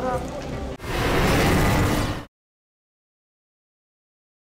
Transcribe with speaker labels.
Speaker 1: Продолжение следует...